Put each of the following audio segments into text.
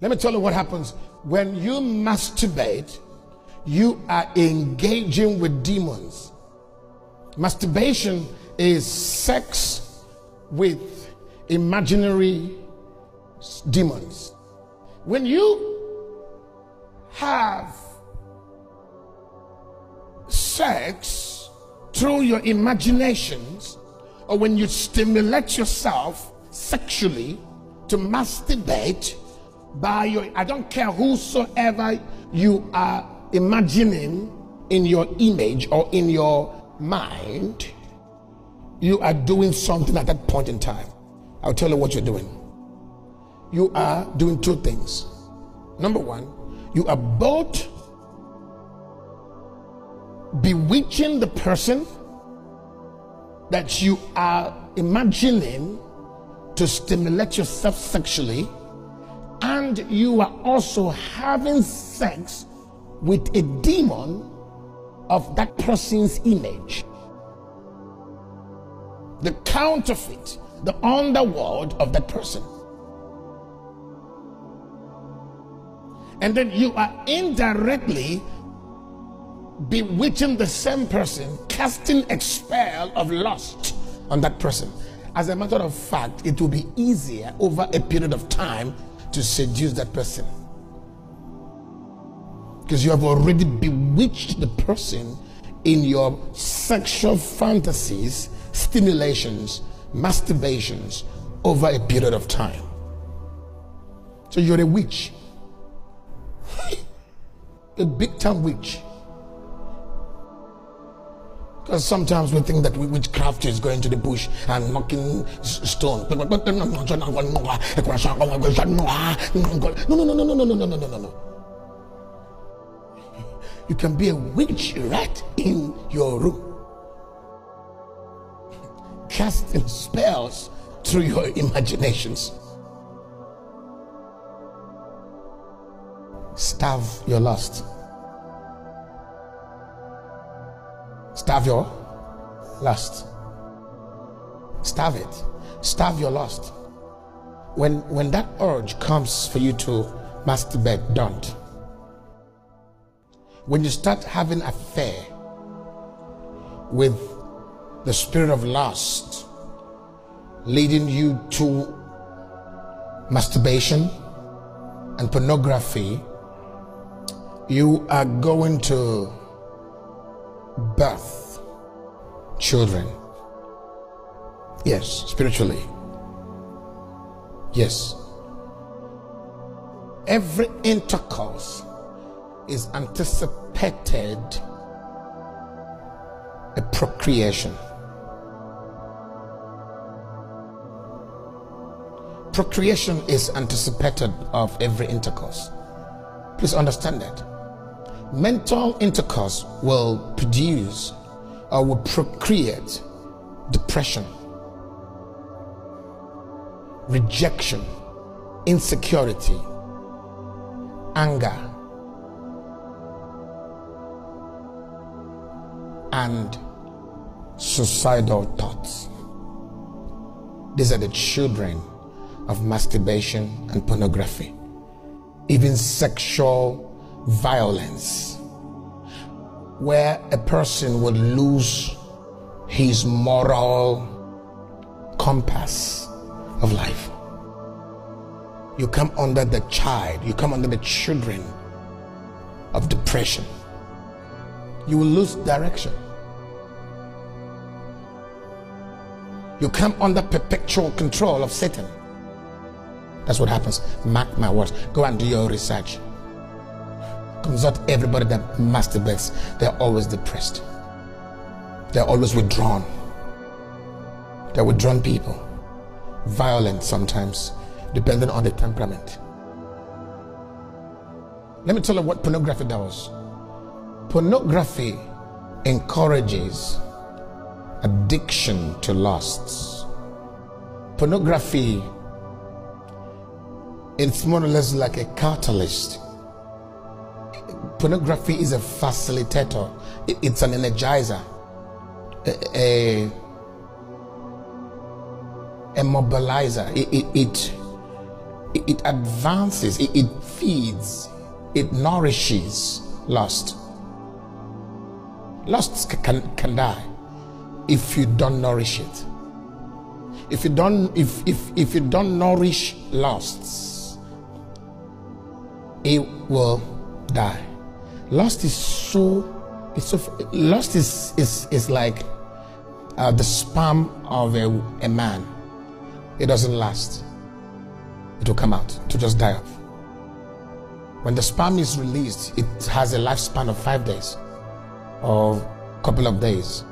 Let me tell you what happens when you masturbate, you are engaging with demons. Masturbation is sex with imaginary demons. When you have sex through your imaginations, or when you stimulate yourself sexually to masturbate by your, I don't care whosoever you are imagining in your image or in your mind, you are doing something at that point in time. I'll tell you what you're doing. You are doing two things. Number one, you are both bewitching the person that you are imagining to stimulate yourself sexually, and you are also having sex with a demon of that person's image. The counterfeit, the underworld of that person. And then you are indirectly bewitching the same person, casting a spell of lust on that person. As a matter of fact, it will be easier over a period of time to seduce that person. Because you have already bewitched the person in your sexual fantasies, stimulations, masturbations over a period of time. So you're a witch. a big time witch. Because sometimes we think that witchcraft is going to the bush and knocking stone. No, no, no, no, no, no, no, no, no, no, no, no. You can be a witch right in your room, casting spells through your imaginations. Starve your lust. Starve your lust. Starve it. Starve your lust. When when that urge comes for you to masturbate, don't. When you start having affair with the spirit of lust leading you to masturbation and pornography, you are going to birth children. Yes, spiritually. Yes. Every intercourse is anticipated a procreation. Procreation is anticipated of every intercourse. Please understand that mental intercourse will produce or will procreate depression, rejection, insecurity, anger, and suicidal thoughts. These are the children of masturbation and pornography, even sexual violence, where a person would lose his moral compass of life. You come under the child, you come under the children of depression. You will lose direction. You come under perpetual control of Satan. That's what happens. Mark my words. Go and do your research. Consult everybody that masturbates. They're always depressed. They're always withdrawn. They're withdrawn people. Violent sometimes, depending on the temperament. Let me tell you what pornography does. Pornography encourages addiction to lusts. Pornography, it's more or less like a catalyst pornography is a facilitator, it's an energizer, a, a, a mobilizer. It, it, it, it, advances, it, it feeds, it nourishes lust. Lust can, can die if you don't nourish it. If you don't, if if if you don't nourish lusts, it will die. Lust is so, it's so. Lust is is is like uh, the sperm of a, a man. It doesn't last. It will come out to just die off. When the sperm is released, it has a lifespan of five days or a couple of days.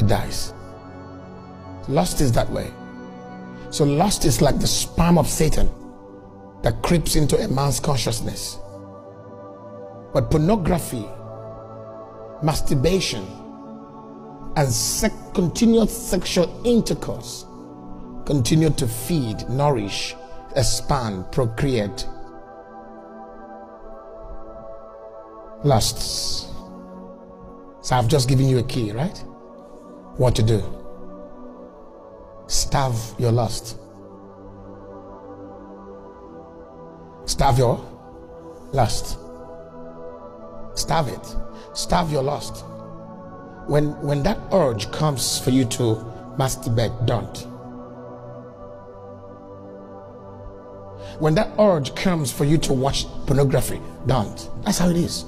It dies. Lust is that way. So lust is like the sperm of Satan that creeps into a man's consciousness. But pornography, masturbation, and sec- continued sexual intercourse continue to feed, nourish, expand, procreate lusts. So I've just given you a key, right? What to do. Starve your lust. Starve your lust. Starve it. Starve your lust. When when that urge comes for you to masturbate, don't. When that urge comes for you to watch pornography, don't. That's how it is.